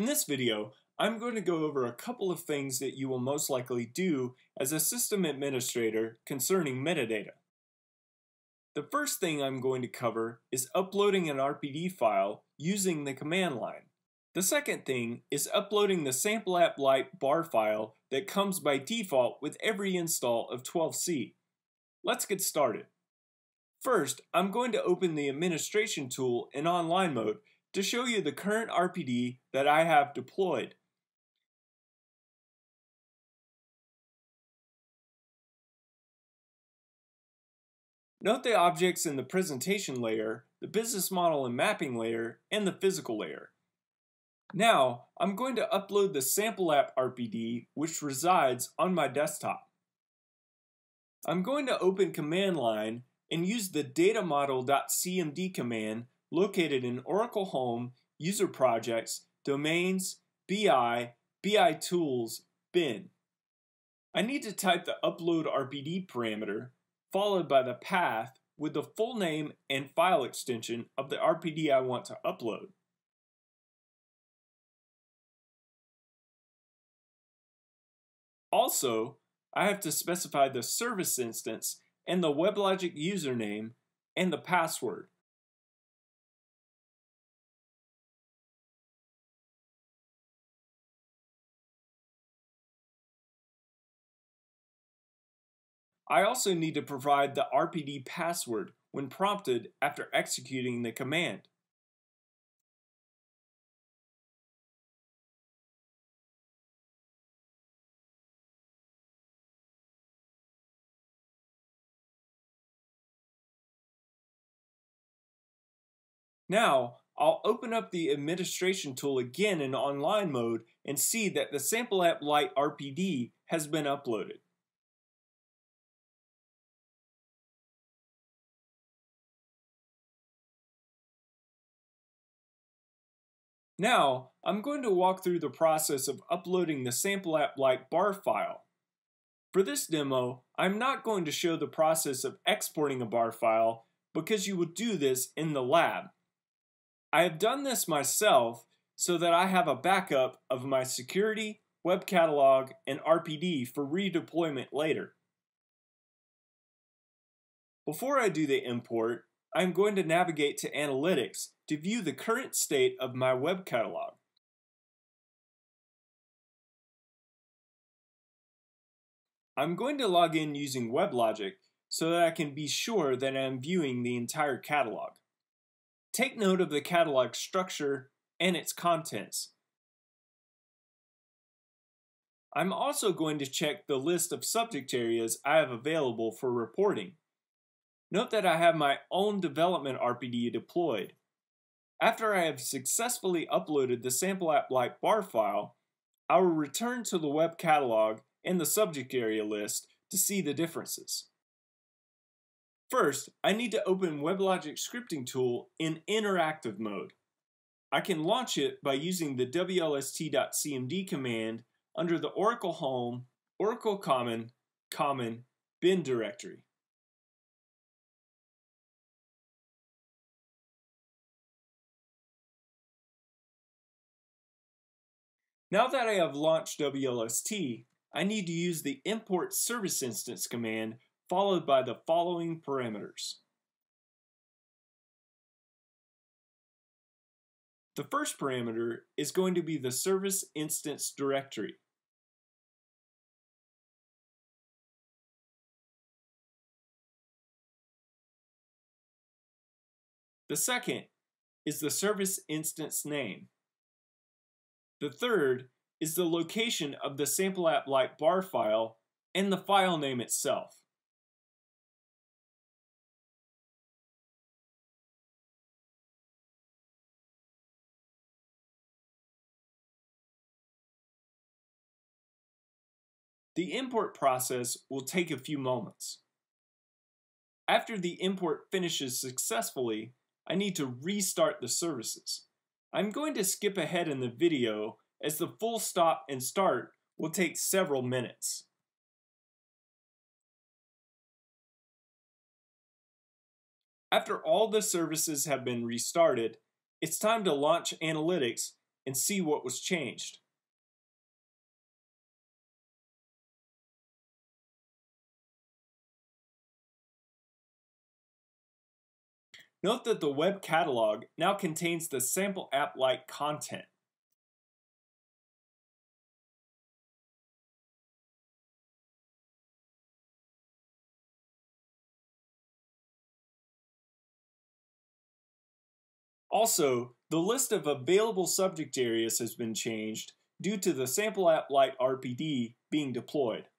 In this video, I'm going to go over a couple of things that you will most likely do as a system administrator concerning metadata. The first thing I'm going to cover is uploading an RPD file using the command line. The second thing is uploading the sample app lite bar file that comes by default with every install of 12c. Let's get started. First, I'm going to open the administration tool in online mode to show you the current RPD that I have deployed. Note the objects in the presentation layer, the business model and mapping layer, and the physical layer. Now, I'm going to upload the sample app RPD which resides on my desktop. I'm going to open command line and use the datamodel.cmd command located in Oracle Home, User Projects, Domains, BI, BI Tools, bin. I need to type the upload RPD parameter, followed by the path with the full name and file extension of the RPD I want to upload. Also, I have to specify the service instance and the WebLogic username and the password. I also need to provide the RPD password when prompted after executing the command. Now, I'll open up the administration tool again in online mode and see that the sample app lite RPD has been uploaded. Now, I'm going to walk through the process of uploading the sample app lite bar file. For this demo, I'm not going to show the process of exporting a bar file because you will do this in the lab. I have done this myself so that I have a backup of my security, web catalog, and RPD for redeployment later. Before I do the import, I'm going to navigate to Analytics to view the current state of my web catalog. I'm going to log in using WebLogic so that I can be sure that I'm viewing the entire catalog. Take note of the catalog structure and its contents. I'm also going to check the list of subject areas I have available for reporting. Note that I have my own development RPD deployed. After I have successfully uploaded the sample app lite bar file, I will return to the web catalog and the subject area list to see the differences. First, I need to open WebLogic scripting tool in interactive mode. I can launch it by using the wlst.cmd command under the Oracle Home, Oracle Common, Common, bin directory. Now that I have launched WLST, I need to use the import service instance command followed by the following parameters. The first parameter is going to be the service instance directory. The second is the service instance name. The third is the location of the sample app lite bar file and the file name itself. The import process will take a few moments. After the import finishes successfully, I need to restart the services. I'm going to skip ahead in the video as the full stop and start will take several minutes. After all the services have been restarted, it's time to launch analytics and see what was changed. Note that the web catalog now contains the sample app-lite content. Also, the list of available subject areas has been changed due to the sample app lite RPD being deployed.